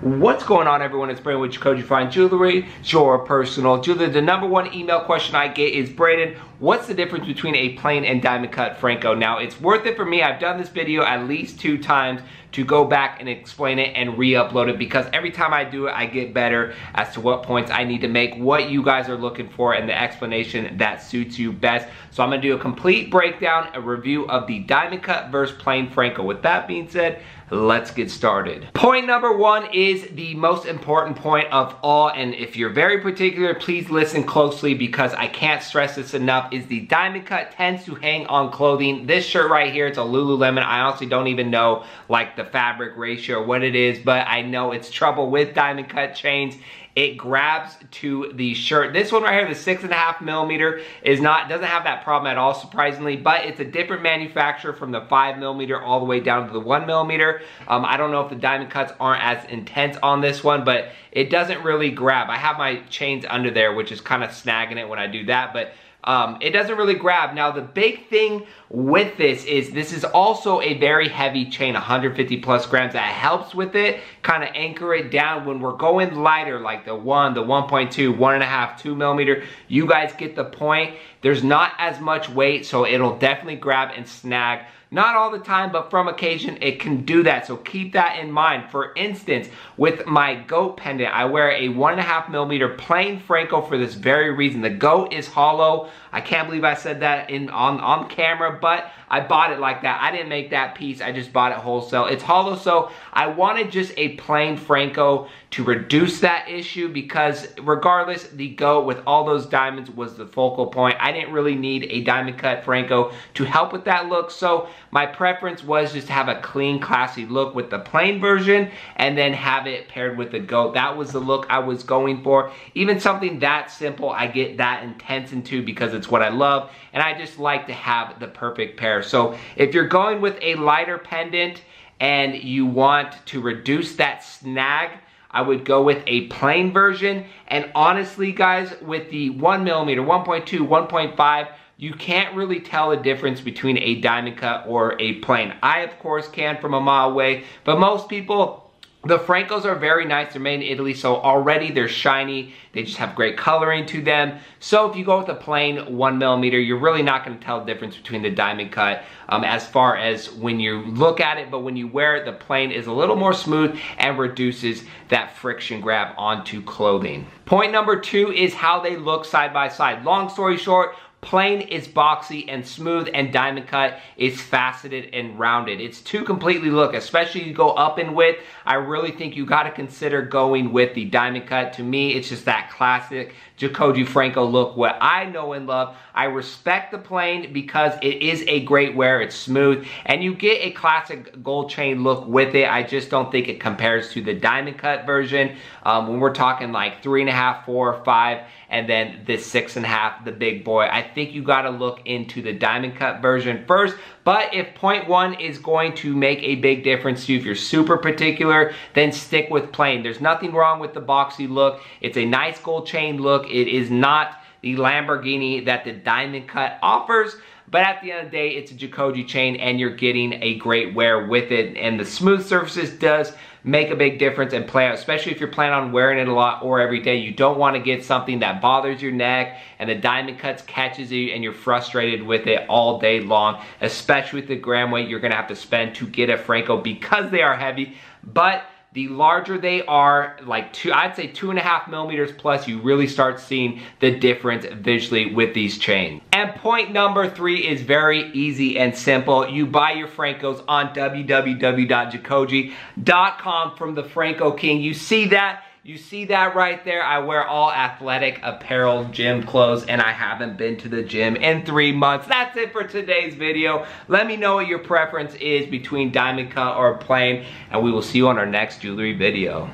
What's going on everyone? It's Brandon with Jacoje Fine Jewelry, your personal jeweler. The number one email question I get is, Brandon, what's the difference between a plain and diamond cut Franco? Now, it's worth it for me. I've done this video at least two times to go back and explain it and re-upload it because every time I do it, I get better as to what points I need to make, what you guys are looking for, and the explanation that suits you best. So I'm gonna do a complete breakdown, a review of the diamond cut versus plain Franco. With that being said, let's get started. Point number one is the most important point of all, and if you're very particular, please listen closely because I can't stress this enough, is the diamond cut tends to hang on clothing. This shirt right here, it's a Lululemon. I honestly don't even know like the fabric ratio what it is, but I know it's trouble with diamond cut chains it grabs to the shirt. This one right here, the six and a half millimeter, is not doesn't have that problem at all, surprisingly, but it's a different manufacturer from the five millimeter all the way down to the one millimeter. Um, I don't know if the diamond cuts aren't as intense on this one, but it doesn't really grab. I have my chains under there, which is kind of snagging it when I do that, but um, it doesn't really grab. Now the big thing with this is this is also a very heavy chain, 150 plus grams. That helps with it, kind of anchor it down when we're going lighter, like the one, the 1.2, one and a half, two millimeter. You guys get the point. There's not as much weight, so it'll definitely grab and snag not all the time, but from occasion, it can do that. So keep that in mind. For instance, with my goat pendant, I wear a one and a half millimeter plain Franco for this very reason. The goat is hollow. I can't believe I said that in on, on camera, but I bought it like that. I didn't make that piece. I just bought it wholesale. It's hollow, so I wanted just a plain Franco to reduce that issue because regardless, the goat with all those diamonds was the focal point. I didn't really need a diamond cut Franco to help with that look, so my preference was just to have a clean, classy look with the plain version and then have it paired with the goat. That was the look I was going for. Even something that simple, I get that intense into because it's what I love and I just like to have the perfect pair. So if you're going with a lighter pendant and you want to reduce that snag, I would go with a plain version. And honestly, guys, with the 1 millimeter, 1.2, 1.5, you can't really tell the difference between a diamond cut or a plain. I, of course, can from a mile away, but most people the Francos are very nice. They're made in Italy, so already they're shiny. They just have great coloring to them. So if you go with a plain one millimeter, you're really not gonna tell the difference between the diamond cut um, as far as when you look at it, but when you wear it, the plain is a little more smooth and reduces that friction grab onto clothing. Point number two is how they look side by side. Long story short, Plain is boxy and smooth and diamond cut is faceted and rounded. It's two completely look, especially you go up in width. I really think you gotta consider going with the diamond cut. To me, it's just that classic Jacoje Franco look, what I know and love. I respect the plain because it is a great wear. It's smooth and you get a classic gold chain look with it. I just don't think it compares to the diamond cut version. Um, when we're talking like three and a half, four, five, and then this six and a half, the big boy. I think you gotta look into the diamond cut version first, but if point one is going to make a big difference to you, if you're super particular, then stick with plain. There's nothing wrong with the boxy look. It's a nice gold chain look. It is not the Lamborghini that the diamond cut offers, but at the end of the day, it's a Jacoje chain and you're getting a great wear with it. And the smooth surfaces does make a big difference and play out, especially if you're planning on wearing it a lot or every day. You don't want to get something that bothers your neck and the diamond cuts catches you and you're frustrated with it all day long, especially with the gram weight you're going to have to spend to get a Franco because they are heavy. But the larger they are, like two, I'd say two and a half millimeters plus, you really start seeing the difference visually with these chains. And point number three is very easy and simple. You buy your Francos on www.jacoje.com from the Franco King. You see that? You see that right there? I wear all athletic apparel gym clothes and I haven't been to the gym in three months. That's it for today's video. Let me know what your preference is between diamond cut or plain and we will see you on our next jewelry video.